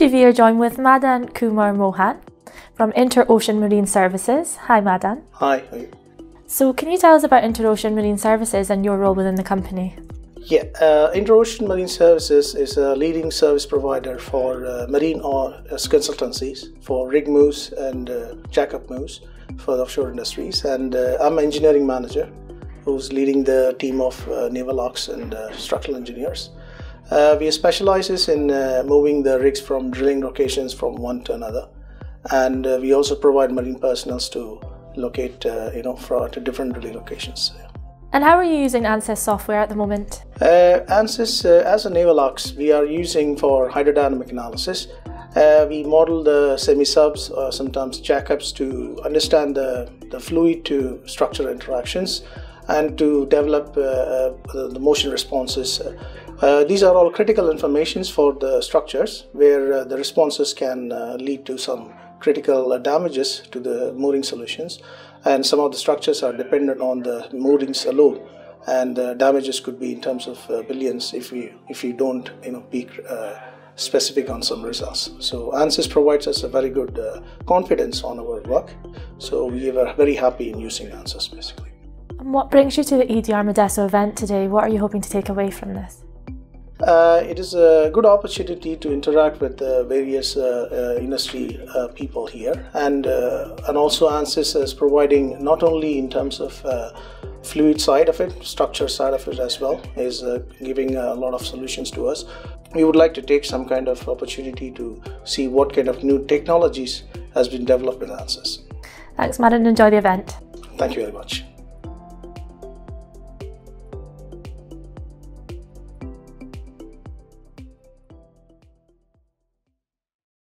we are joined with Madhan Kumar Mohan from InterOcean Marine Services. Hi Madhan. Hi. So can you tell us about InterOcean Marine Services and your role within the company? Yeah, uh, InterOcean Marine Services is a leading service provider for uh, marine oil uh, consultancies for rig moves and uh, jackup moves for the offshore industries. And uh, I'm an engineering manager who's leading the team of uh, naval ops and uh, structural engineers. We specialize in moving the rigs from drilling locations from one to another. And we also provide marine personnel to locate, you know, for, to different drilling locations. And how are you using ANSYS software at the moment? Uh, ANSYS, uh, as a naval ops, we are using for hydrodynamic analysis. Uh, we model the semi-subs, or sometimes jackups, to understand the, the fluid to structure interactions and to develop uh, uh, the motion responses. Uh, these are all critical informations for the structures where the responses can lead to some critical damages to the mooring solutions. And some of the structures are dependent on the moorings alone. And the damages could be in terms of billions if we if we don't you know be uh, specific on some results. So ansys provides us a very good uh, confidence on our work. So we were very happy in using ansys basically and what brings you to the edr modesto event today what are you hoping to take away from this uh, it is a good opportunity to interact with uh, various uh, uh industry uh, people here, and uh, and also ANSYS is providing not only in terms of fluid side of it, structure side of it as well, is giving a lot of solutions to us. We would like to take some kind of opportunity to see what kind of new technologies has been developed with ANSYS. Thanks, Madhan. Enjoy the event. Thank you very much.